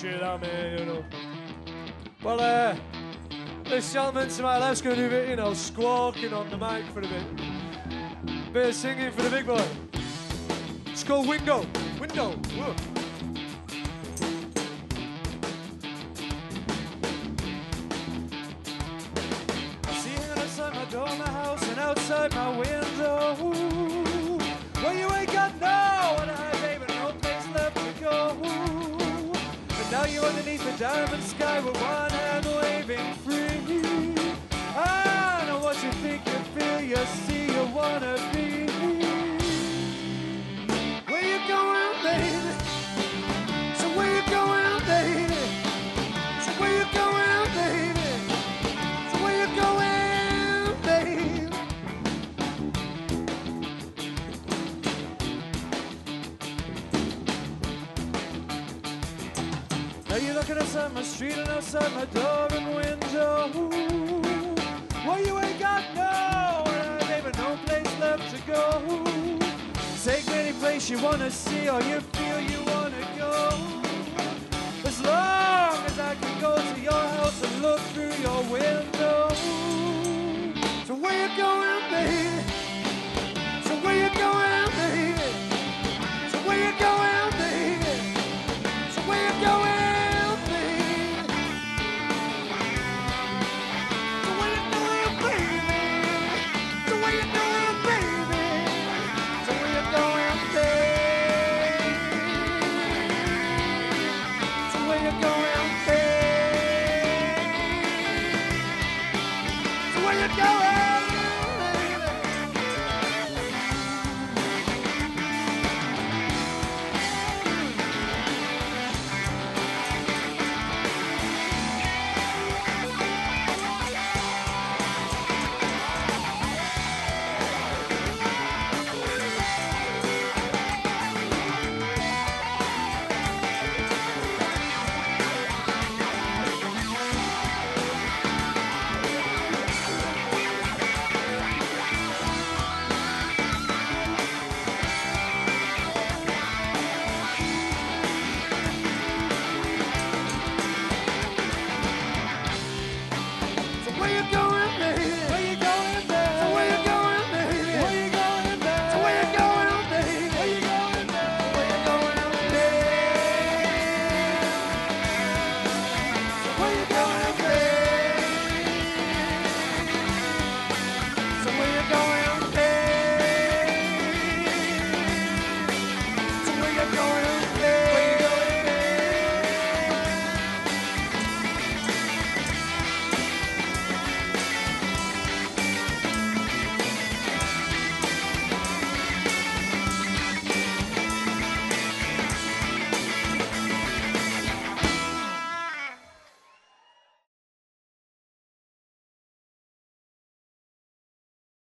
appreciate that, man, you know. Well, uh, this gentleman to my left's going to do a bit, you know, squawking on the mic for a bit. Bit of singing for the big boy. It's called Window. Window. Whoa. I see him outside my door, my house, and outside my window. You're underneath the diamond sky with one hand waving free. I know what you think, you feel, you see, you wanna be. You're looking outside my street and outside my door and window. Well, you ain't got no, and I ain't no place left to go. Take any place you wanna see or you feel you want. going.